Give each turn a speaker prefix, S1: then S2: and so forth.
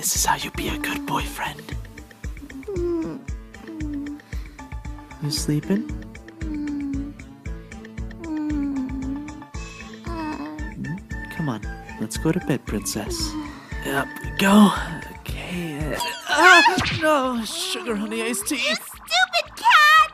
S1: This is how you be a good boyfriend. You sleeping? Hmm? Come on, let's go to bed, princess. Yep, go. Okay. Uh, ah, no, sugar honey iced tea. You stupid cat!